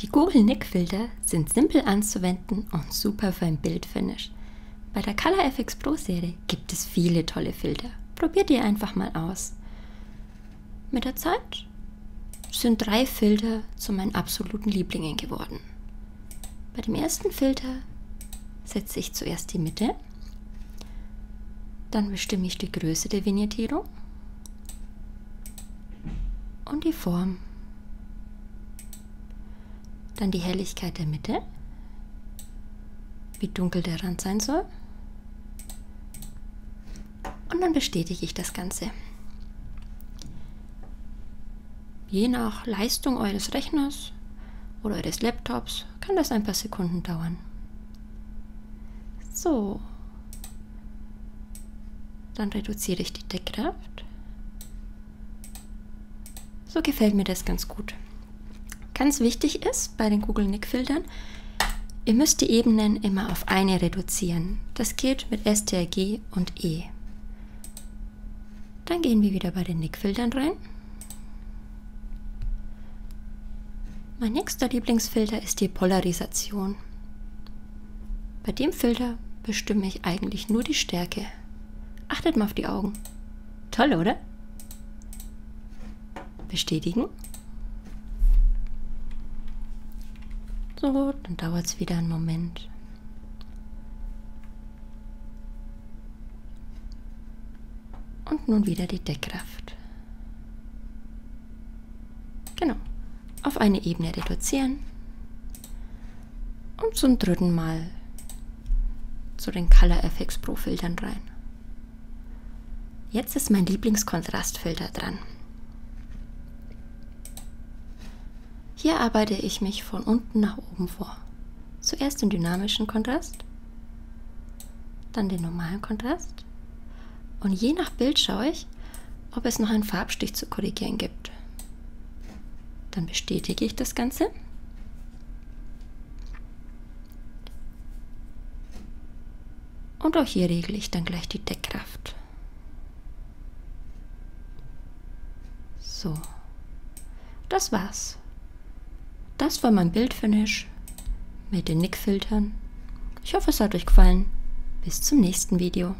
Die Google Nick Filter sind simpel anzuwenden und super für ein Bildfinish. Bei der Color FX Pro Serie gibt es viele tolle Filter. Probiert ihr einfach mal aus. Mit der Zeit sind drei Filter zu meinen absoluten Lieblingen geworden. Bei dem ersten Filter setze ich zuerst die Mitte, dann bestimme ich die Größe der Vignettierung und die Form dann die Helligkeit der Mitte, wie dunkel der Rand sein soll. Und dann bestätige ich das Ganze. Je nach Leistung eures Rechners oder eures Laptops kann das ein paar Sekunden dauern. So. Dann reduziere ich die Deckkraft. So gefällt mir das ganz gut. Ganz wichtig ist bei den Google Nick Filtern, ihr müsst die Ebenen immer auf eine reduzieren. Das geht mit STRG und E. Dann gehen wir wieder bei den Nick Filtern rein. Mein nächster Lieblingsfilter ist die Polarisation. Bei dem Filter bestimme ich eigentlich nur die Stärke. Achtet mal auf die Augen. Toll, oder? Bestätigen. So, dann dauert es wieder einen Moment. Und nun wieder die Deckkraft. Genau. Auf eine Ebene reduzieren. Und zum dritten Mal zu den Color FX Pro Filtern rein. Jetzt ist mein Lieblingskontrastfilter dran. Hier arbeite ich mich von unten nach oben vor. Zuerst den dynamischen Kontrast, dann den normalen Kontrast und je nach Bild schaue ich, ob es noch einen Farbstich zu korrigieren gibt. Dann bestätige ich das Ganze. Und auch hier regle ich dann gleich die Deckkraft. So, das war's. Das war mein Bildfinish mit den Nick-Filtern. Ich hoffe, es hat euch gefallen. Bis zum nächsten Video.